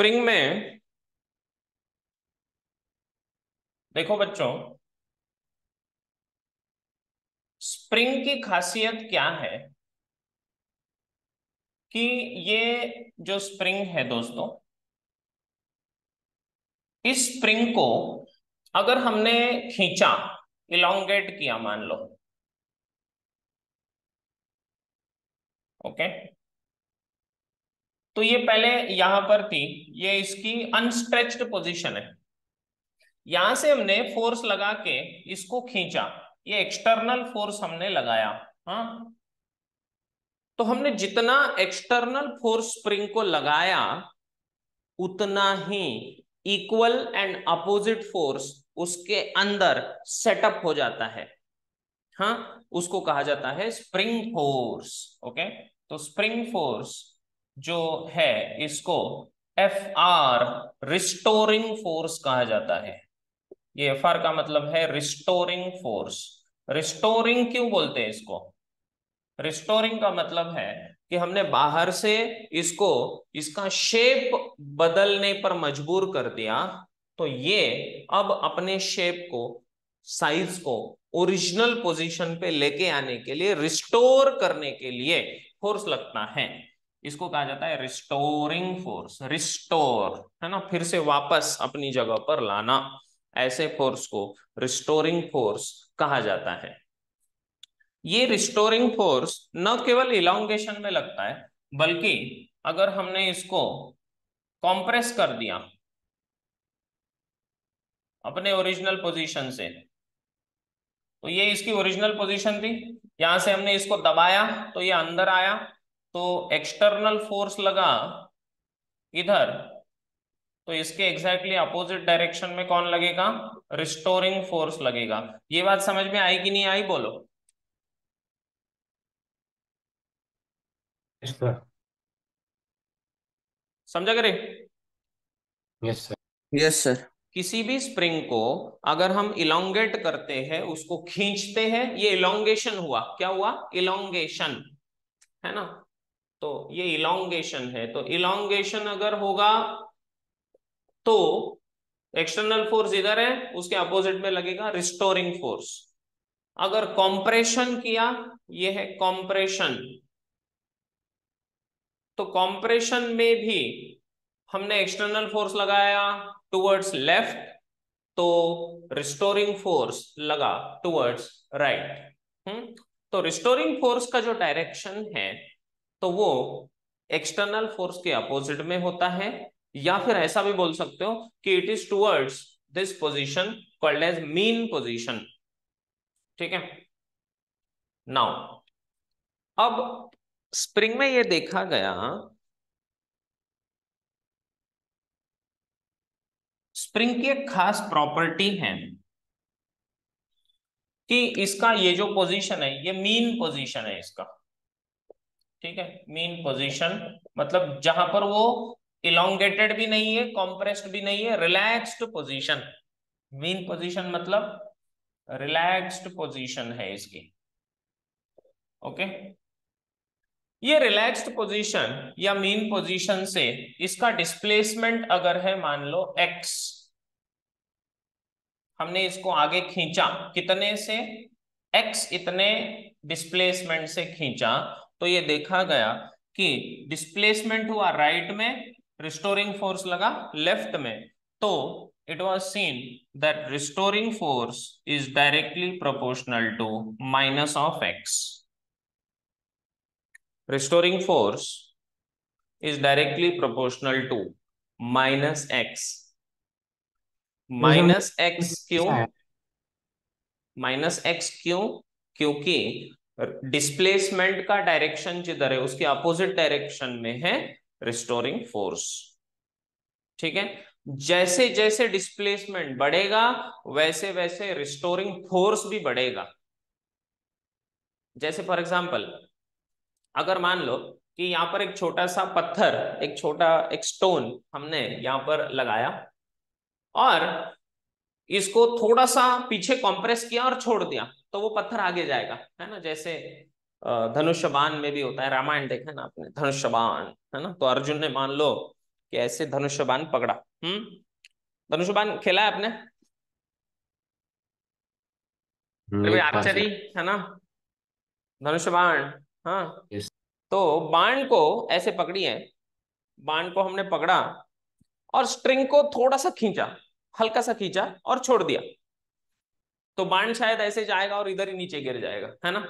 Spring में देखो बच्चों, स्प्रिंग की खासियत क्या है कि ये जो स्प्रिंग है दोस्तों, इस स्प्रिंग को अगर हमने खींचा इलोंगेट किया मान लो, ओके? तो ये पहले यहाँ पर थी, ये इसकी अनस्ट्रेच्ड पोजीशन है। यहाँ से हमने फोर्स लगा के इसको खींचा, ये एक्सटर्नल फोर्स हमने लगाया हाँ। तो हमने जितना एक्सटर्नल फोर्स स्प्रिंग को लगाया, उतना ही इक्वल एंड अपोजिट फोर्स उसके अंदर सेटअप हो जाता है हाँ। उसको कहा जाता है स्प्रिंग फोर्स ओके तो स्प्रिंग फोर्स जो है, इसको एफ़ आर रिस्टोरिंग फोर्स कहा जाता है। ये एफ़ आर का मतलब है रिस्टोरिंग फोर्स रिस्टोरिंग क्यों बोलते हैं इसको? रिस्टोरिंग का मतलब है कि हमने बाहर से इसको, इसका शेप बदलने पर मजबूर कर दिया तो ये अब अपने शेप को साइज़ को ओरिजिनल पोजीशन पे लेके आने के लिए रिस्टोर करने के लिए फोर्स लगता है। इसको कहा जाता है रिस्टोरिंग फोर्स रिस्टोर है ना? फिर से वापस अपनी जगह पर लाना, ऐसे फोर्स को रिस्टोरिंग फोर्स कहा जाता है। ये रिस्टोरिंग फोर्स न केवल इलांगेशन में लगता है, बल्कि अगर हमने इसको कॉम्प्रेस कर दिया, अपने ओरिजिनल पोजीशन से तो ये इसकी ओरिजिनल पोजीशन थी। यहाँ से हमने इसको दबाया तो ये अंदर आया तो एक्सटर्नल फोर्स लगा इधर तो इसके एग्जैक्टली अपोजिट डायरेक्शन में कौन लगेगा? रिस्टोरिंग फोर्स लगेगा। ये बात समझ में आई कि नहीं आई बोलो। Yes, समझा करे Yes, sir. यस सर किसी भी स्प्रिंग को अगर हम इलोंगेट करते हैं उसको खींचते हैं ये इलोंगेशन हुआ। क्या हुआ? इलोंगेशन है ना? तो ये इलोंगेशन है। तो इलोंगेशन अगर होगा तो एक्सटर्नल फोर्स इधर है, उसके अपोजिट में लगेगा रिस्टोरिंग फोर्स अगर कॉम्प्रेशन किया, ये है कॉम्प्रेशन तो कॉम्प्रेशन में भी हमने एक्सटर्नल फोर्स लगाया टुवर्ड्स लेफ़्ट तो रिस्टोरिंग फोर्स लगा टुवर्ड्स राइट हम्म तो रिस्टोरिंग फोर्स का जो डायरेक्शन है तो वो एक्सटर्नल फोर्स के अपोजिट में होता है, या फिर ऐसा भी बोल सकते हो कि it is towards this position called as mean position ठीक है? नाउ अब स्प्रिंग में ये देखा गया स्प्रिंग की एक खास प्रॉपर्टी है कि इसका ये जो पोजीशन है, ये मीन पोजीशन है इसका। ठीक है? मीन पोजीशन मतलब जहाँ पर वो इलोंगेटेड भी नहीं है कॉम्प्रेस्ड भी नहीं है रिलैक्स्ड पोजीशन मीन पोजीशन मतलब रिलैक्स्ड पोजीशन है इसकी. ओके ये रिलैक्स्ड पोजीशन या मीन पोजीशन से इसका डिस्प्लेसमेंट अगर है, मान लो एक्स हमने इसको आगे खींचा. कितने से? एक्स इतने डिस्प्लेसमेंट से खींचा. तो ये देखा गया कि डिस्प्लेसमेंट हुआ राइट में रिस्टोरिंग फोर्स लगा लेफ़्ट में। तो it was seen that restoring force is directly proportional to minus of x restoring force is directly proportional to minus x minus x क्यों? माइनस एक्स क्यों? क्योंकि डिस्प्लेसमेंट का direction जिधर है, उसके अपोजिट डायरेक्शन में है रिस्टोरिंग फोर्स ठीक है? जैसे जैसे डिस्प्लेसमेंट बढ़ेगा, वैसे वैसे रिस्टोरिंग फोर्स भी बढ़ेगा। जैसे फॉर एग्जांपल अगर मान लो कि यहाँ पर एक छोटा सा पत्थर, एक छोटा, एक स्टोन हमने यहाँ पर लगाया और इसको थोड़ा सा पीछे कॉम्प्रेस किया और छोड़ दिया। तो वो पत्थर आगे जाएगा है ना? जैसे धनुष्य बाण में भी होता है रामायण देखा ना आपने? धनुष्य बाण है ना? तो अर्जुन ने मान लो कि ऐसे धनुष्यबान पकड़ा। हम्म? धनुष्यबान खेला है आपने? आर्चरी है ना? धनुष्यबाण हाँ। तो बाण को ऐसे पकड़ी है बाण को हमने पकड़ा और स्ट्रिंग को थोड़ा सा खींचा हल्का सा खींचा और छोड़ दिया। तो बाण शायद ऐसे जाएगा और इधर ही नीचे गिर जाएगा, है ना?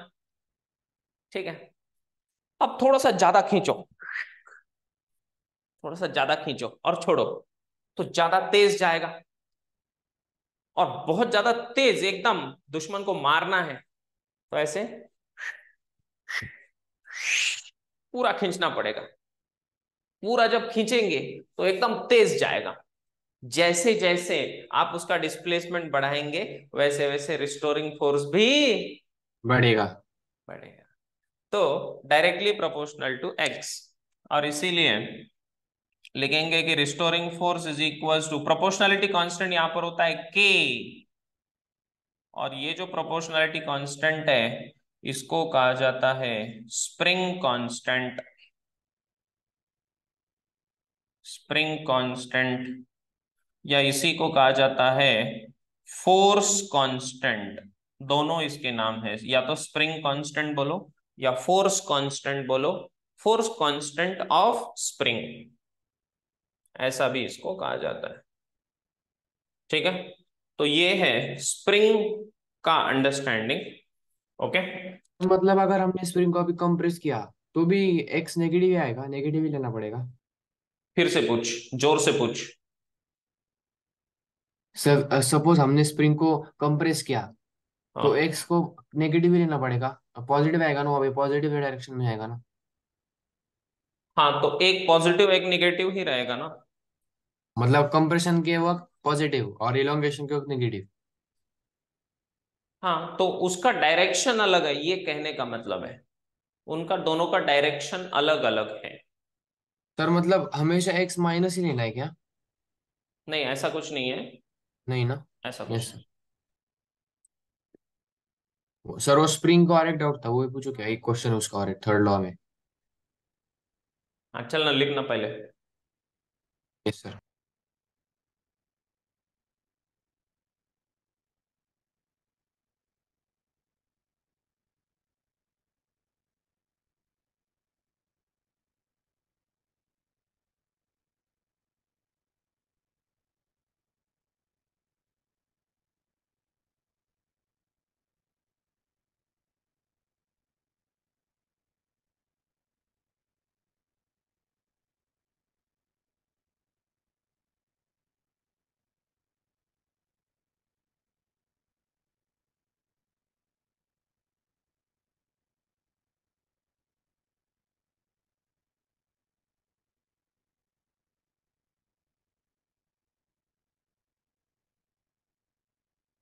ठीक है। अब थोड़ा सा ज़्यादा खींचो। थोड़ा सा ज़्यादा खींचो और छोड़ो तो ज़्यादा तेज जाएगा। और बहुत ज़्यादा तेज एकदम दुश्मन को मारना है तो ऐसे पूरा खींचना पड़ेगा। पूरा जब खींचेंगे तो एकदम तेज जाएगा। जैसे जैसे आप उसका डिस्प्लेसमेंट बढ़ाएँगे वैसे वैसे रिस्टोरिंग फोर्स भी बढ़ेगा। बढ़ेगा। तो डायरेक्टली प्रोपोर्शनल टू एक्स और इसीलिए लिखेंगे कि restoring force is equal to proportionality constant यहाँ पर होता है के और ये जो प्रोपोर्शनलिटी कांस्टेंट है इसको कहा जाता है स्प्रिंग कांस्टेंट स्प्रिंग कांस्टेंट या इसी को कहा जाता है फोर्स कांस्टेंट दोनों इसके नाम है। या तो स्प्रिंग कांस्टेंट बोलो या फोर्स कांस्टेंट बोलो। फोर्स कांस्टेंट ऑफ़ स्प्रिंग ऐसा भी इसको कहा जाता है। ठीक है? तो ये है स्प्रिंग का अंडरस्टैंडिंग ओके मतलब अगर हमने स्प्रिंग को अभी कंप्रेस किया तो भी एक्स नेगेटिव आएगा नेगेटिव ही लेना पड़ेगा। फिर से पूछ ज़ोर से पूछ। सपोज़ हमने स्प्रिंग को कंप्रेस किया तो हाँ। एक्स को नेगेटिव ही लेना पड़ेगा। पॉजिटिव आएगा ना वो अभी पॉजिटिव डायरेक्शन में आएगा ना। हाँ तो एक पॉजिटिव एक निगेटिव ही रहेगा ना। मतलब कंप्रेशन के वक्त पॉजिटिव और इलोंगेशन के वक्त नेगेटिव हाँ तो उसका डायरेक्शन अलग है ये कहने का मतलब है। उनका दोनों का डायरेक्शन अलग अलग है। सर मतलब हमेशा एक्स माइनस ही लेना है क्या? नहीं ऐसा कुछ नहीं है। नहीं ना? ऐसा कुछ यस सर वो स्प्रिंग का और एक डाउट था वो भी पूछो क्या? एक क्वेश्चन उसका और एक थर्ड लॉ में। हाँ चल ना लिखना पहले। यस सर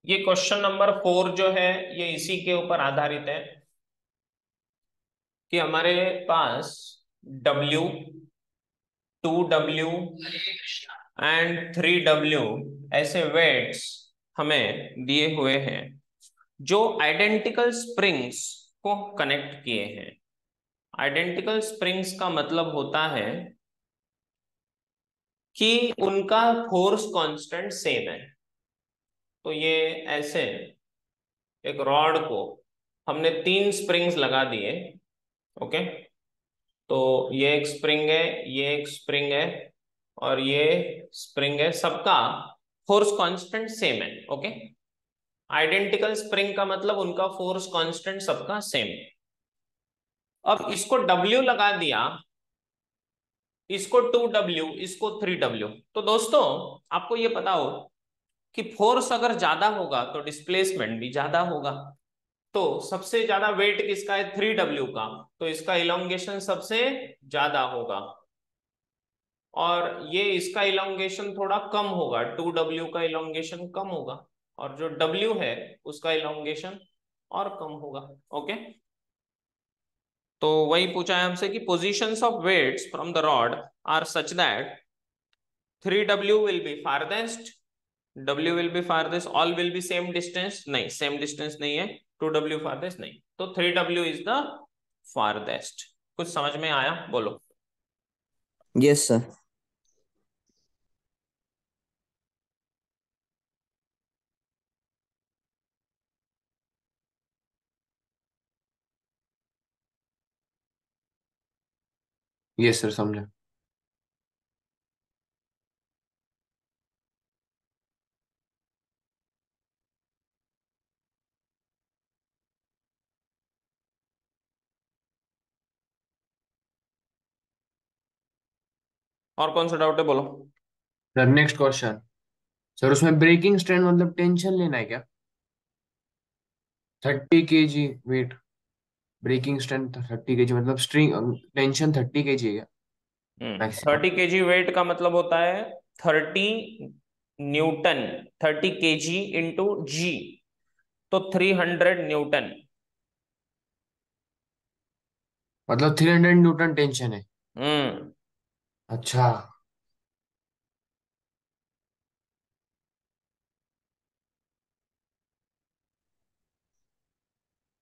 ये क्वेश्चन नंबर फोर जो है, ये इसी के ऊपर आधारित है कि हमारे पास W two W and three W ऐसे वेट्स हमें दिए हुए हैं, जो आइडेंटिकल स्प्रिंग्स को कनेक्ट किए हैं। आइडेंटिकल स्प्रिंग्स का मतलब होता है कि उनका फोर्स कांस्टेंट सेम है। तो ये ऐसे एक रॉड को हमने तीन स्प्रिंग्स लगा दिए ओके तो ये एक स्प्रिंग है, ये एक स्प्रिंग है और ये स्प्रिंग है सबका फोर्स कांस्टेंट सेम है ओके आइडेंटिकल स्प्रिंग का मतलब उनका फोर्स कांस्टेंट सबका सेम है। अब इसको W लगा दिया, इसको 2W इसको 3W तो दोस्तों, आपको ये पता हो कि फोर्स अगर ज़्यादा होगा तो डिस्प्लेसमेंट भी ज़्यादा होगा। तो सबसे ज़्यादा वेट किसका है? थ्री डब्ल्यू का। तो इसका इलोंगेशन सबसे ज़्यादा होगा। और ये इसका इलोंगेशन थोड़ा कम होगा। टू डब्ल्यू का इलोंगेशन कम होगा। और जो डब्ल्यू है, उसका इलोंगेशन और कम होगा। ओके तो वही पूछा है हमसे कि position of weights from the rod are such that three W will be farthest W will be farthest. All will be same distance. नहीं same distance नहीं है. 2W farthest नहीं. तो 3W is the farthest. कुछ समझ में आया बोलो yes yes, sir yes sir समझा और कौन सा डाउट है बोलो। सर नेक्स्ट क्वेश्चन सर उसमें ब्रेकिंग स्ट्रेंथ मतलब टेंशन लेना है क्या? Thirty K G weight breaking strength thirty K G मतलब स्ट्रिंग टेंशन थर्टी के जी है क्या? थर्टी के जी वेट का मतलब होता है थर्टी न्यूटन थर्टी के जी इंटू जी तो थ्री हंड्रेड न्यूटन मतलब थ्री हंड्रेड न्यूटन टेंशन है। हम्म। अच्छा।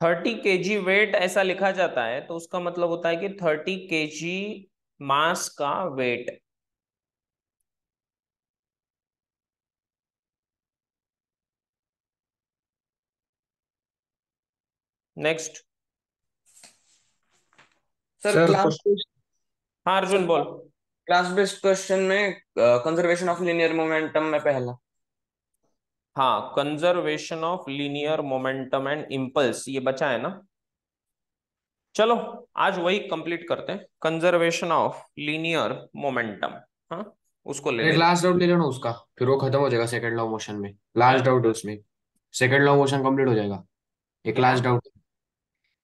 थर्टी के जी वेट ऐसा लिखा जाता है तो उसका मतलब होता है कि थर्टी के जी मास का weight. Next sir sir class हाँ अर्जुन बोल। क्लास बेस्ड क्वेश्चन में कंजर्वेशन ऑफ़ लीनियर मोमेंटम में पहला। हाँ conservation of linear momentum and impulse ये बचा है ना? चलो आज वही कंप्लीट करते हैं। कंजर्वेशन ऑफ़ लीनियर मोमेंटम हाँ उसको ले लास्ट डाउट ले लेना उसका फिर वो खत्म हो जाएगा सेकंड लॉ मोशन में। लास्ट डाउट है उसमें। सेकंड लॉ मोशन कंप्लीट हो जाएगा। एक last doubt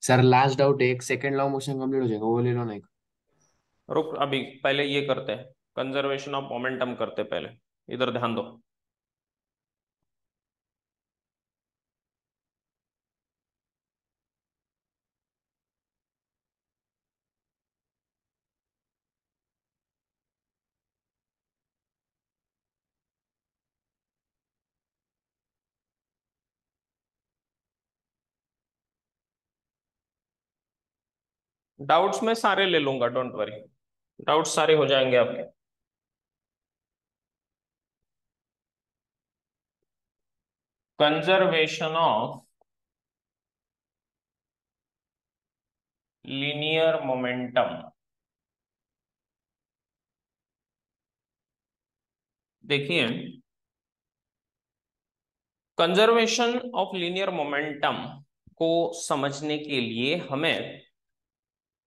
sir last doubt एक सेकंड लॉ मोशन कंप्लीट हो जाएगा वो ले लो ना एक। रुक अभी पहले ये करते हैं। कंजर्वेशन ऑफ़ मोमेंटम करते पहले। इधर ध्यान दो। डाउट्स में सारे ले लूँगा डोंट वरी डाउट्स सारे हो जाएँगे आपके। कंजर्वेशन ऑफ़ लीनियर मोमेंटम देखिए कंजर्वेशन ऑफ़ लीनियर मोमेंटम को समझने के लिए हमें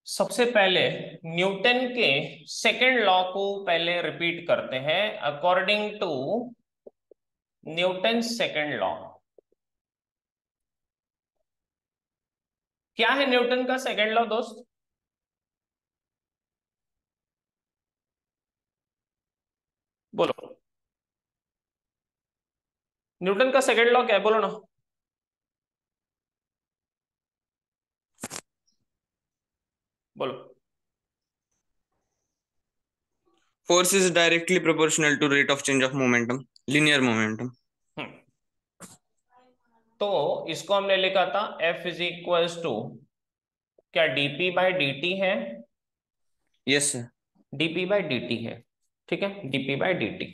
सबसे पहले न्यूटन के सेकेंड लॉ को पहले रिपीट करते हैं according to Newton second law क्या है न्यूटन का सेकेंड लॉ दोस्त? बोलो। न्यूटन का सेकेंड लॉ क्या है? बोलो ना। बोलो। Force is directly proportional to rate of change of momentum linear momentum तो इसको हमने लिखा था F इज़ इक्वल्स टू क्या dp बाई dt है? Yes sir dp by dt है ठीक है? DP by dt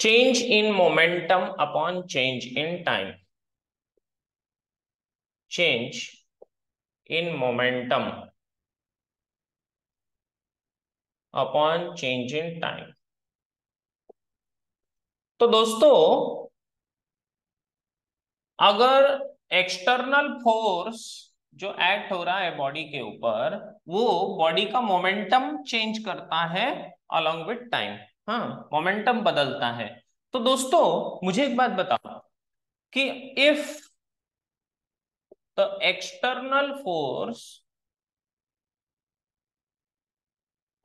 change in momentum upon change in time change in momentum upon change in time तो दोस्तों, अगर एक्सटर्नल फोर्स जो act हो रहा है बॉडी के ऊपर, वो बॉडी का मोमेंटम चेंज करता है अलोंग विथ टाइम हाँ मोमेंटम बदलता है। तो दोस्तों, मुझे एक बात बताओ कि if the external force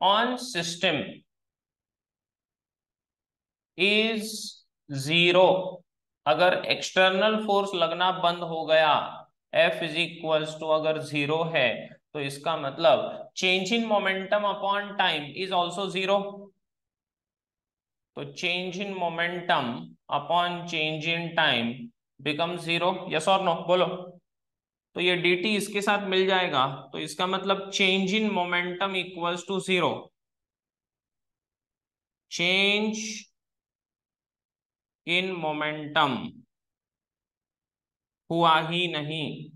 on system is zero अगर एक्सटर्नल फोर्स लगना बंद हो गया, F इज़ इक्वल्स टू अगर ज़ीरो है तो इसका मतलब change in momentum upon time is also zero तो change in momentum upon change in time become zero yes और नो बोलो। तो ये dt इसके साथ मिल जाएगा तो इसका मतलब change in momentum equals to zero change in momentum हुआ ही नहीं।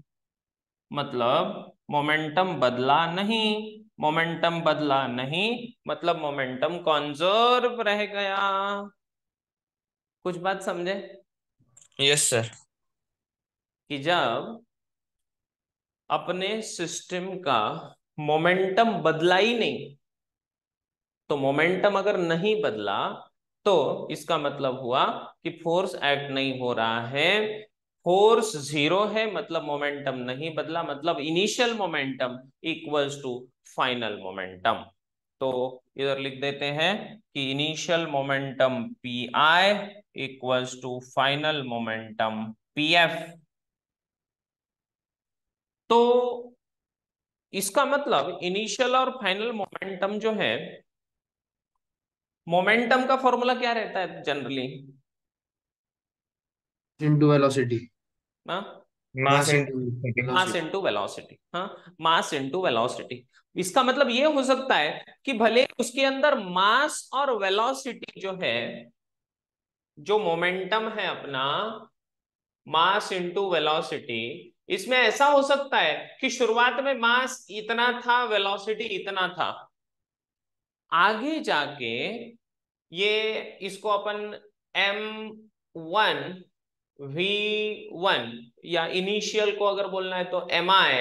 मतलब मोमेंटम बदला नहीं मोमेंटम बदला नहीं मतलब मोमेंटम कॉन्जर्व रह गया। कुछ बात समझे? यस सर कि जब अपने सिस्टम का मोमेंटम बदला ही नहीं। तो मोमेंटम अगर नहीं बदला तो इसका मतलब हुआ कि फोर्स एक्ट नहीं हो रहा है। फोर्स ज़ीरो है मतलब मोमेंटम नहीं बदला मतलब initial momentum equals to final momentum तो इधर लिख देते हैं कि initial momentum P I equals to final momentum P F तो इसका मतलब इनिशियल और फाइनल मोमेंटम जो है मोमेंटम का फॉर्मूला क्या रहता है generally into velocity mass mass into velocity हाँ? मास इनटू वेलोसिटी इसका मतलब ये हो सकता है कि भले उसके अंदर मास और वेलोसिटी जो है जो मोमेंटम है अपना मास इनटू वेलोसिटी इसमें ऐसा हो सकता है कि शुरुआत में मास इतना था वेलोसिटी इतना था। आगे जाके ये इसको अपन एम वन वी वन या इनिशियल को अगर बोलना है तो एम आई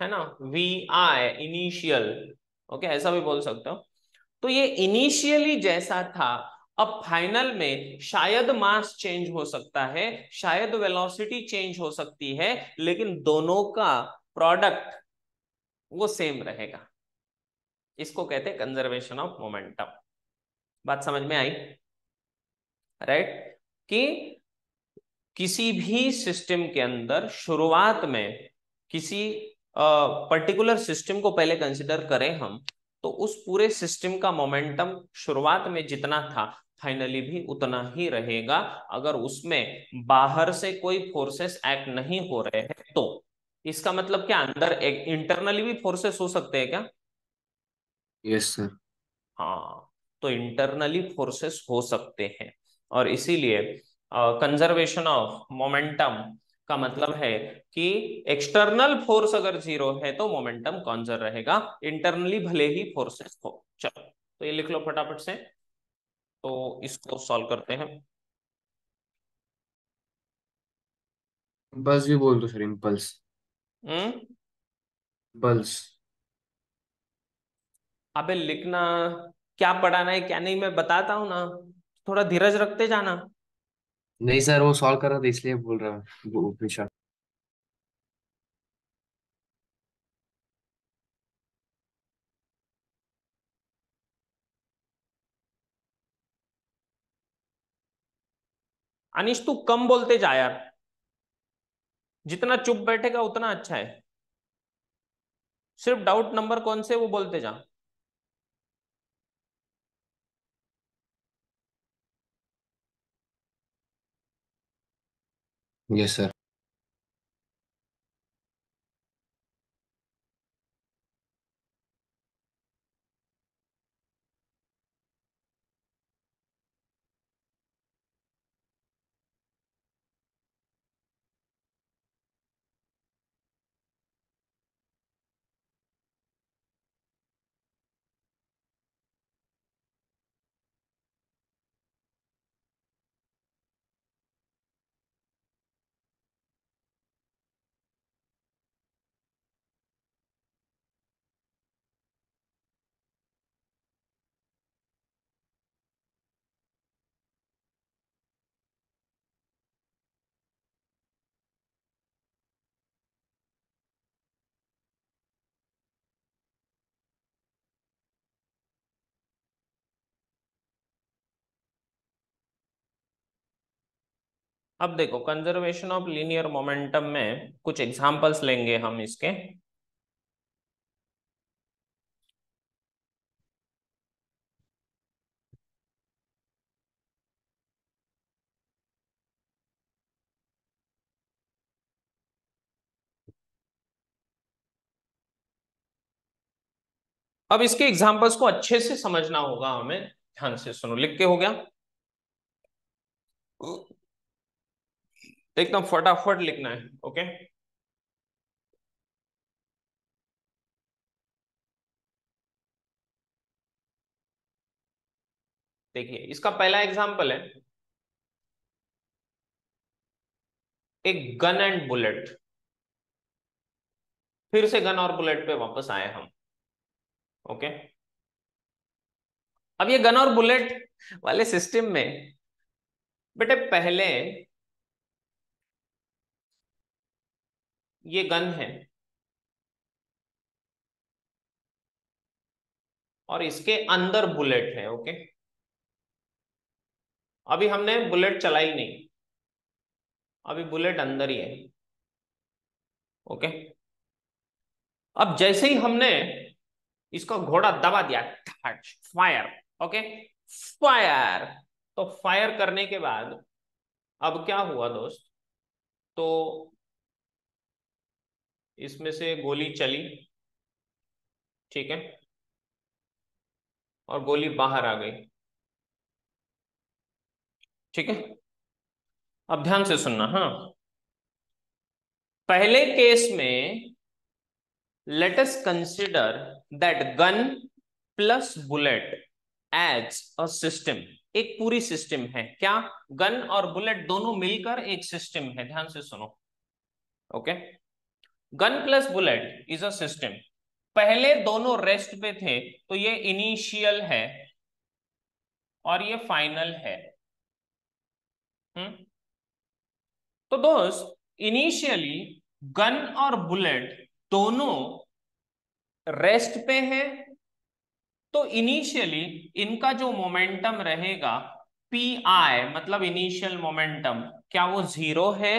है ना? वी आई इनिशियल ओके ऐसा भी बोल सकते हो। तो ये इनिशियली जैसा था अब फाइनल में शायद मास चेंज हो सकता है, शायद वेलोसिटी चेंज हो सकती है, लेकिन दोनों का प्रोडक्ट वो सेम रहेगा। इसको कहते हैं कंजर्वेशन ऑफ़ मोमेंटम बात समझ में आई? राइट कि किसी भी सिस्टम के अंदर शुरुआत में किसी पर्टिकुलर सिस्टम को पहले कंसिडर करें हम तो उस पूरे सिस्टम का मोमेंटम शुरुआत में जितना था फाइनली भी उतना ही रहेगा। अगर उसमें बाहर से कोई फोर्सेस एक्ट नहीं हो रहे हैं तो इसका मतलब क्या? अंदर एक इंटरनली भी फोर्सेस हो सकते हैं क्या? यस सर हाँ तो इंटरनली फोर्सेस हो सकते हैं। और इसीलिए कंजर्वेशन ऑफ़ मोमेंटम का मतलब है कि एक्सटर्नल फोर्स अगर ज़ीरो है तो मोमेंटम कॉन्जर रहेगा। इंटरनली भले ही फोर्सेस हो। चलो तो ये लिख लो फटाफट से। तो इसको सॉल्व करते हैं। बस भी बोल दो सर इम्पल्स हम्म? पल्स अबे लिखना क्या पढ़ाना है क्या नहीं मैं बताता हूँ ना। थोड़ा धीरज रखते जाना। नहीं सर वो सॉल्व कर रहा था इसलिए बोल रहा हूँ अनिश, तू कम बोलते जा यार। जितना चुप बैठेगा, उतना अच्छा है। सिर्फ़ डाउट नंबर कौन से, वो बोलते जा। यस सर अब देखो कंजर्वेशन ऑफ़ लीनियर मोमेंटम में कुछ एग्जांपल्स लेंगे हम इसके। अब इसके एग्जांपल्स को अच्छे से समझना होगा हमें। ध्यान से सुनो, लिख के हो गया। तो एकदम फटाफट लिखना है ओके देखिए, इसका पहला एग्जांपल है, एक गन एंड बुलेट फिर से गन और बुलेट पे वापस आए हम ओके अब ये गन और बुलेट वाले सिस्टम में, बेटे पहले ये गन है। और इसके अंदर बुलेट है, ओके। अभी हमने बुलेट चलाई नहीं। अभी बुलेट अंदर ही है, ओके। अब जैसे ही हमने इसका घोड़ा दबा दिया फायर ओके। फायर तो फायर करने के बाद अब क्या हुआ दोस्त? तो इसमें से गोली चली, ठीक है? और गोली बाहर आ गई, ठीक है? अब ध्यान से सुनना हाँ। पहले केस में us consider that gun plus bullet as a system एक पूरी सिस्टम है। क्या? गन और बुलेट दोनों मिलकर एक सिस्टम है, ध्यान से सुनो okay gun plus bullet is a system. पहले दोनों रेस्ट पे थे तो ये इनिशियल है और ये फाइनल है। हम्म? तो दोस्त, इनिशियली गन और बुलेट दोनों रेस्ट पे है तो इनिशियली इनका जो मोमेंटम रहेगा, पी आई मतलब इनिशियल मोमेंटम, क्या वो ज़ीरो है?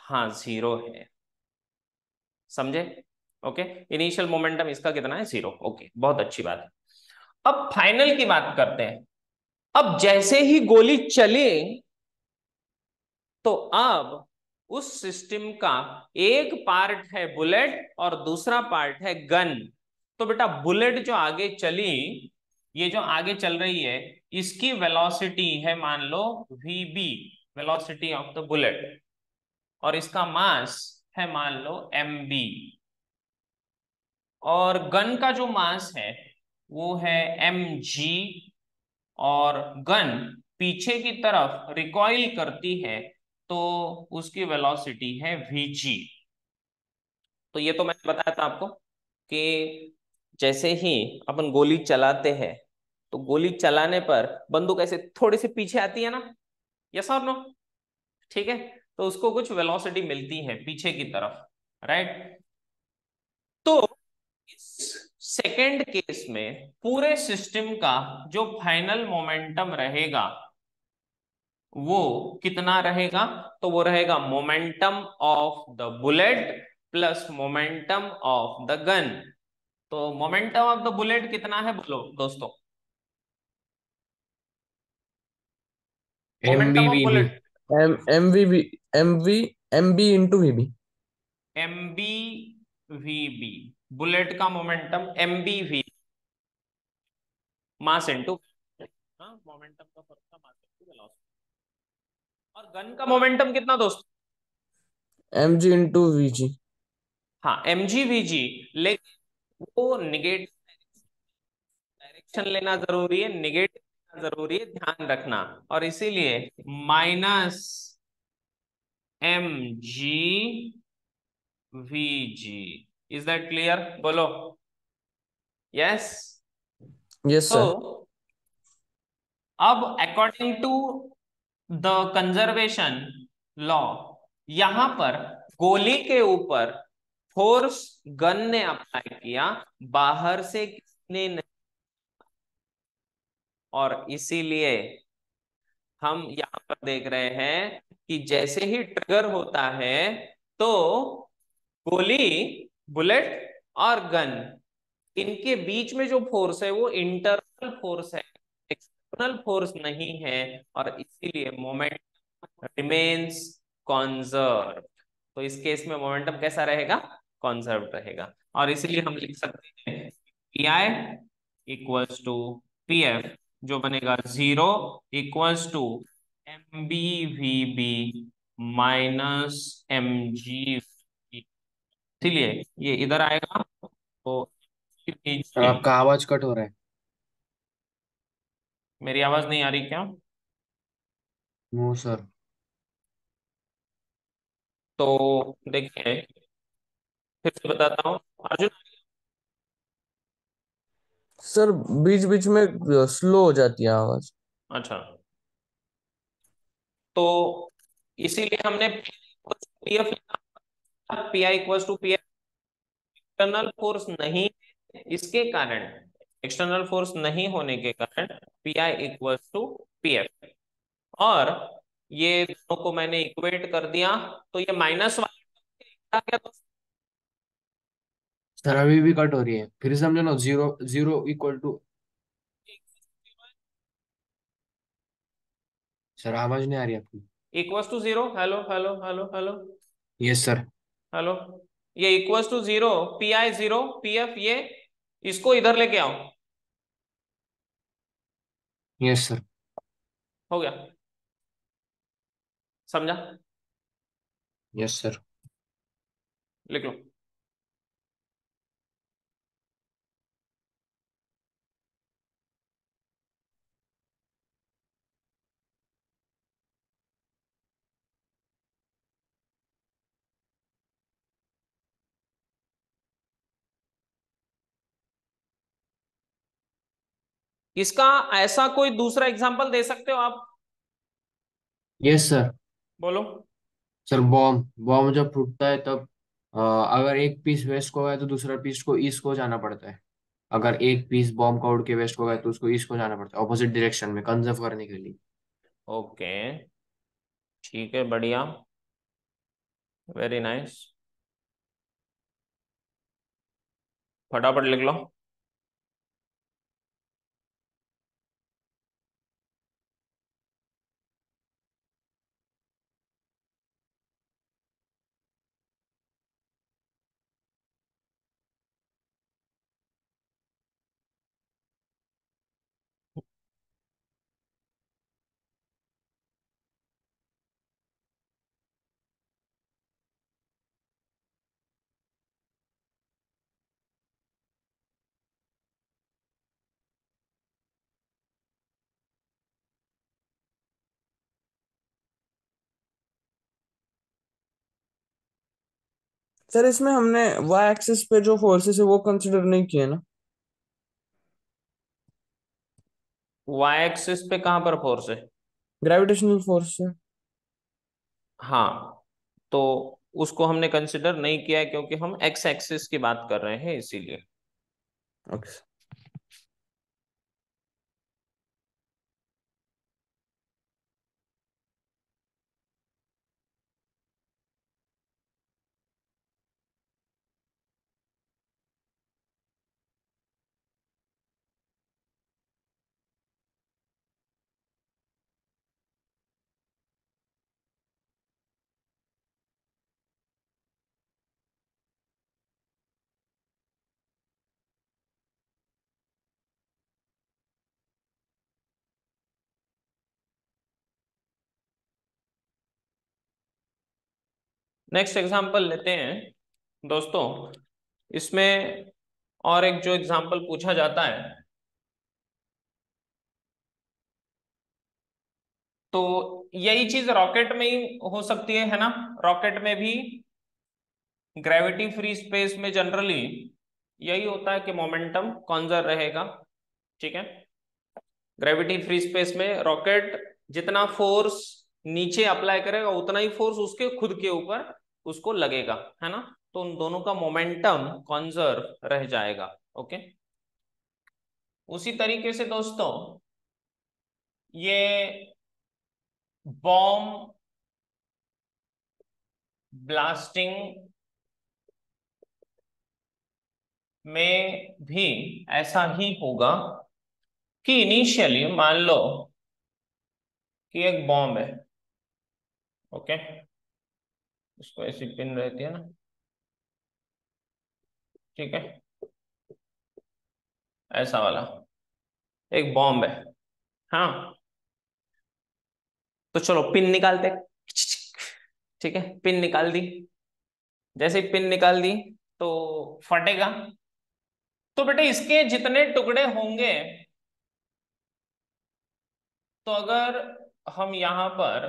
हाँ ज़ीरो है। समझे? ओके इनिशियल मोमेंटम इसका कितना है? ज़ीरो ओके बहुत अच्छी बात है। अब फाइनल की बात करते हैं। अब जैसे ही गोली चले तो अब उस सिस्टम का एक पार्ट है बुलेट और दूसरा पार्ट है गन तो बेटा बुलेट जो आगे चली, ये जो आगे चल रही है, इसकी वेलोसिटी है मान लो V B velocity of the bullet और इसका मास है मान लो एम बी और गन का जो मास है, वो है एम जी और गन पीछे की तरफ़ रिकॉइल करती है तो उसकी वेलोसिटी है वी जी तो ये तो मैंने बताया था आपको कि जैसे ही अपन गोली चलाते हैं तो गोली चलाने पर बंदूक ऐसे थोड़ी सी पीछे आती है ना? यस और नो ठीक है? तो उसको कुछ वेलोसिटी मिलती है पीछे की तरफ़ राइट तो सेकेंड केस में पूरे सिस्टम का जो फाइनल मोमेंटम रहेगा वो कितना रहेगा? तो वो रहेगा momentum of the bullet plus momentum of the gun तो मोमेंटम ऑफ़ द बुलेट कितना है बोलो दोस्तों? Momentum of bullet M M V B M V M B into V B M B V B bullet का momentum M B V mass into momentum का फ़र्क था mass into velocity और gun का मोमेंटम कितना दोस्तों? M G into V G हाँ M G V जी लेकिन वो निगेटिव डायरेक्शन लेना ज़रूरी है निगेटिव ज़रूरी ध्यान रखना। और इसीलिए minus M G V G. Is that clear बोलो। यस यस सर अब according to the conservation law यहाँ पर गोली के ऊपर फोर्स गन ने अप्लाई किया। बाहर से किसने नहीं और इसीलिए हम यहाँ पर देख रहे हैं कि जैसे ही ट्रिगर होता है तो गोली, बुलेट और गन, इनके बीच में जो फोर्स है, वो इंटरनल फोर्स है एक्सटर्नल फोर्स नहीं है और इसीलिए मोमेंट रिमेन्स कॉन्जर्व तो इस केस में मोमेंटम कैसा रहेगा? कॉन्जर्व रहेगा। और इसीलिए हम लिख सकते हैं P I equals to P F जो बनेगा zero equals to M B V B minus M G इसीलिए ये इधर आएगा तो आपका आवाज़ कट हो रहा है। मेरी आवाज़ नहीं आ रही क्या? No sir. तो देखिए फिर से बताता हूँ। अर्जुन सर बीच बीच में स्लो हो जाती है आवाज़। अच्छा। तो इसीलिए हमने P I equal to P external force नहीं, इसके कारण एक्सटर्नल फोर्स नहीं होने के कारण P I equal to P F और ये दोनों को मैंने इक्वेट कर दिया तो ये माइनस वाला क्या तो सर अभी भी कट हो रही है। फिर समझो ना zero zero equal to sir आवाज़ नहीं आ रही आपकी। Equal to zero hello hello hello hello yes sir hello ये equal to zero P I zero P F ये इसको इधर लेके आओ। यस सर हो गया। समझा? यस सर लिख लो। इसका ऐसा कोई दूसरा एग्जांपल दे सकते हो आप? यस सर बोलो। सर बॉम्ब बॉम्ब जब फूटता है तब अ, अगर एक पीस वेस्ट को गया तो दूसरा पीस को ईस्ट को जाना पड़ता है। अगर एक पीस बॉम्ब का उड़ के वेस्ट को गया तो उसको ईस्ट को जाना पड़ता है ऑपोजिट डायरेक्शन में कंजर्व करने के लिए। ओके ठीक है बढ़िया। वेरी नाइस फटाफट लिख लो। सर इसमें हमने वाई एक्सिस पे जो फोर्सेस है वो कंसिडर नहीं किए ना। वाई एक्सिस पे कहाँ पर फोर्स है? ग्रेविटेशनल फोर्स है। हाँ तो उसको हमने कंसिडर नहीं किया क्योंकि हम एक्स एक्सिस की बात कर रहे हैं इसीलिए। ओके नेक्स्ट एग्जांपल लेते हैं, दोस्तों। इसमें और एक जो एग्जांपल पूछा जाता है। तो यही चीज़ रॉकेट में ही हो सकती है है ना? रॉकेट में भी ग्रेविटी फ्री स्पेस में जनरली यही होता है कि मोमेंटम कॉन्जर्व रहेगा, ठीक है? ग्रेविटी फ्री स्पेस में रॉकेट जितना फोर्स नीचे अप्लाई करेगा, उतना ही फोर्स उसके खुद के ऊपर उसको लगेगा, है ना? तो उन दोनों का मोमेंटम कॉन्जर्व रह जाएगा ओके उसी तरीके से दोस्तों, ये बॉम्ब ब्लास्टिंग में भी ऐसा ही होगा कि इनिशियली मान लो कि एक बॉम्ब है ओके इसको ऐसी पिन रहती है ना। ठीक है। ऐसा वाला। एक बॉम्ब है। हाँ। तो चलो पिन निकालते। ठीक है पिन निकाल दी। जैसे ही पिन निकाल दी तो फटेगा। तो बेटे, इसके जितने टुकड़े होंगे तो अगर हम यहाँ पर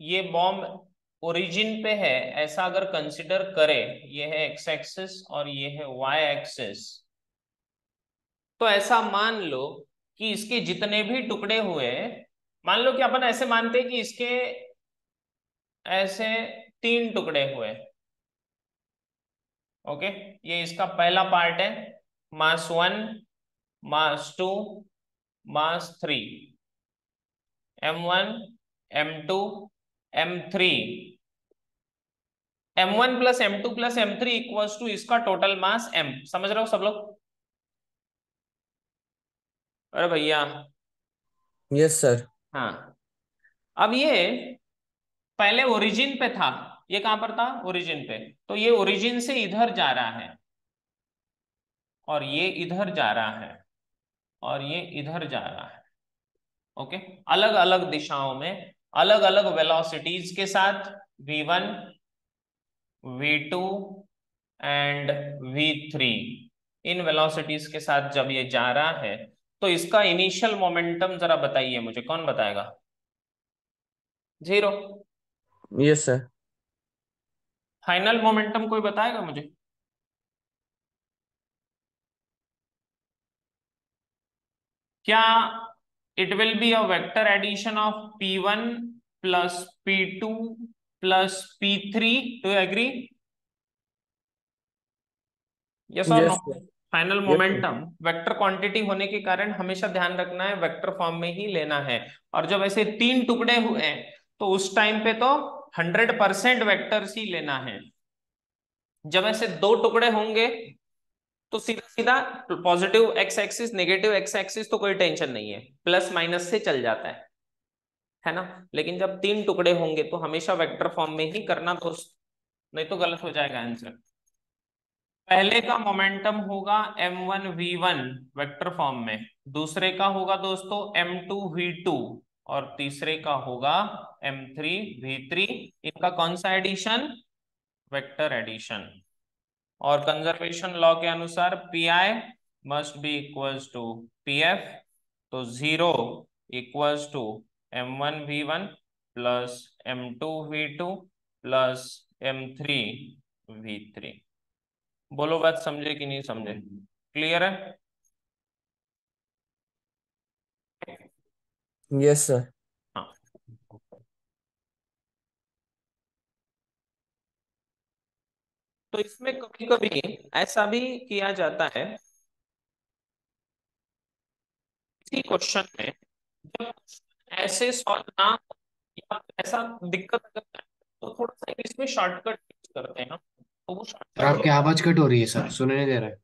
ये बॉम्ब ओरिजिन पे है, ऐसा अगर कंसिडर करें, ये है एक्स एक्सिस और ये है वाई एक्सिस तो ऐसा मान लो कि इसके जितने भी टुकड़े हुए मान लो कि अपन ऐसे मानते हैं कि इसके ऐसे तीन टुकड़े हुए ओके, ये इसका पहला पार्ट है, mass one, mass two, mass three. M one M two M three M one plus M two plus M three equal to इसका टोटल मास एम समझ रहे हो सब लोग? अरे भैया। यस सर हाँ। अब ये पहले ओरिजिन पे था। ये कहाँ पर था? ओरिजिन पे। तो ये ओरिजिन से इधर जा रहा है। और ये इधर जा रहा है। और ये इधर जा रहा है। ओके? अलग अलग दिशाओं में अलग अलग वेलोसिटीज के साथ v1 v2 and v3 in velocities के साथ जब ये जा रहा है तो इसका इनिशियल मोमेंटम जरा बताइए मुझे कौन बताएगा? Zero yes sir final momentum कोई बताएगा मुझे? क्या it will be a vector addition of p1 plus p2 plus p3 do agree yes और Yes, no sir. Final momentum vector quantity होने के कारण हमेशा ध्यान रखना है वेक्टर फॉर्म में ही लेना है। और जब ऐसे तीन टुकड़े हुए तो उस टाइम पे तो हंड्रेड परसेंट वेक्टर्स ही लेना है। जब ऐसे दो टुकड़े होंगे तो सीधा सीधा positive X axis negative X axis तो कोई टेंशन नहीं है। प्लस माइनस से चल जाता है। है ना? लेकिन जब तीन टुकड़े होंगे तो हमेशा वेक्टर फॉर्म में ही करना दोस्त। नहीं तो गलत हो जाएगा आंसर पहले का मोमेंटम होगा m1 v1 वेक्टर फॉर्म में। दूसरे का होगा दोस्तों m2 v2 और तीसरे का होगा m3 v3 इनका कौन सा एडिशन वेक्टर एडिशन और कंजर्वेशन लॉ के अनुसार P I must be equals to P F तो zero equals to M one V one plus M two V two plus M three V three बोलो बात समझे कि नहीं समझे? क्लियर है? यस yes, सर हाँ तो इसमें कभी कभी ऐसा भी किया जाता है इसी क्वेश्चन में जब ऐसे ना या ऐसा दिक्कत अगर तो थोड़ा सा इसमें शॉर्टकट यूज़ करते हैं तो वो आपकी आवाज़ कट हो रही है सर, सुनने दे रहे है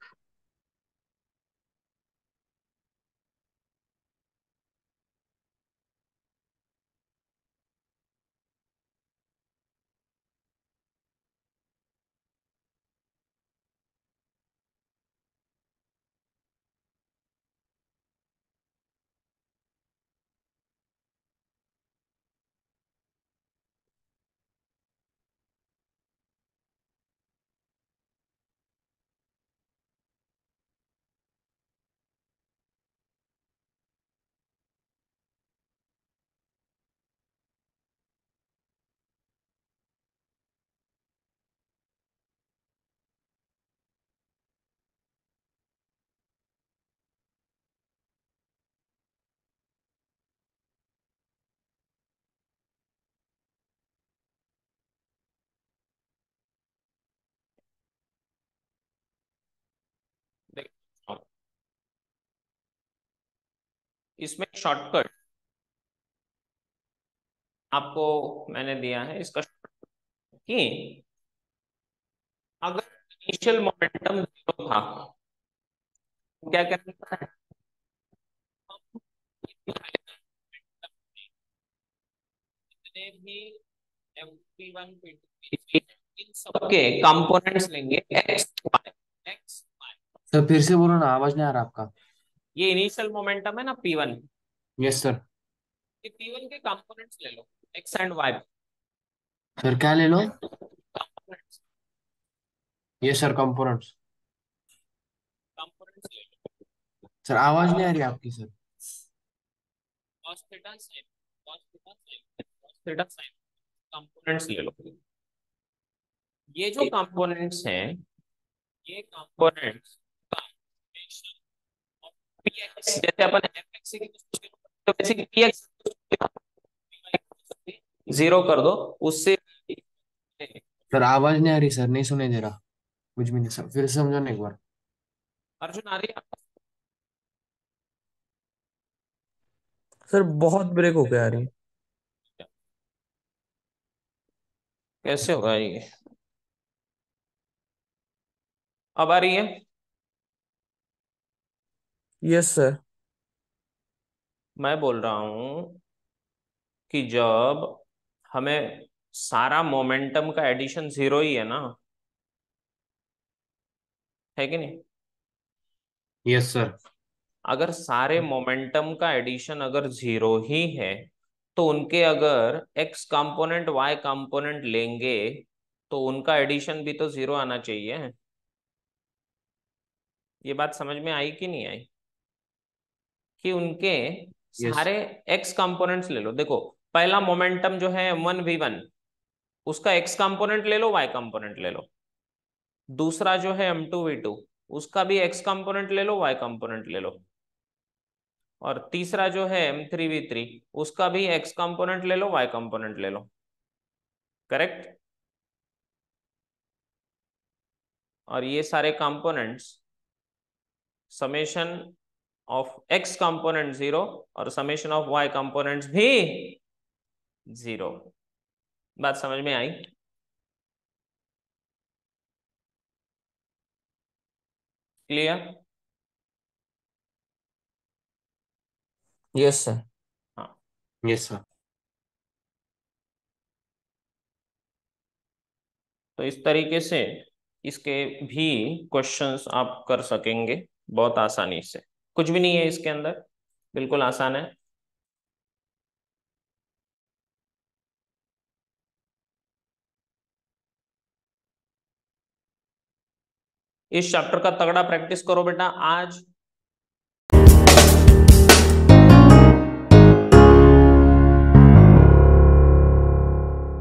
देखो इसमें शॉर्टकट आपको मैंने दिया है, इसका कि अगर इनिशियल मोमेंटम ज़ीरो था तो क्या करना है? जितने भी MP1 P2 इन सबके कंपोनेंट्स लेंगे x y सर फिर से बोलो ना, आवाज़ नहीं आ रहा आपका। ये इनिशियल मोमेंटम है ना P1 यस सर ये P1 के कंपोनेंट्स ले लो एक्स एंड वाई सर क्या ले लो? कंपोनेंट्स ये सर कंपोनेंट्स कंपोनेंट्स ले लो। सर आवाज़ नहीं आ रही आपकी sir cos theta sin cos theta sin cos theta sin components ले लो। ये जो कंपोनेंट्स हैं ये कंपोनेंट्स जैसे अपन तो वैसे ज़ीरो कर दो उससे सर आवाज़ नहीं आ रही सर नहीं सुने रहा कुछ भी नहीं सर फिर से समझो ना एक बार। अर्जुन आ रही है? सर बहुत ब्रेक हो गया आ रही कैसे होगा ये? अब आ रही है? यस सर मैं बोल रहा हूँ कि जब हमें सारा मोमेंटम का एडिशन ज़ीरो ही है ना है कि नहीं? यस सर अगर सारे मोमेंटम का एडिशन अगर ज़ीरो ही है तो उनके अगर एक्स कंपोनेंट वाई कंपोनेंट लेंगे तो उनका एडिशन भी तो ज़ीरो आना चाहिए। ये बात समझ में आई कि नहीं आई? कि उनके. सारे एक्स कंपोनेंट्स ले लो। देखो पहला मोमेंटम जो है वन वी वन उसका एक्स कंपोनेंट ले लो वाई कंपोनेंट ले लो। दूसरा जो है एम टू वी टू उसका भी एक्स कंपोनेंट ले लो वाई कंपोनेंट ले लो। और तीसरा जो है एम थ्री वी थ्री उसका भी एक्स कंपोनेंट ले लो वाई कंपोनेंट ले लो। करेक्ट और ये सारे components summation of X component zero और समेशन ऑफ़ वाई कंपोनेंट्स भी ज़ीरो बात समझ में आई? क्लियर यस सर हाँ. यस सर तो इस तरीके से इसके भी क्वेश्चंस आप कर सकेंगे बहुत आसानी से। कुछ भी नहीं है इसके अंदर। बिल्कुल आसान है। इस चैप्टर का तगड़ा प्रैक्टिस करो बेटा। आज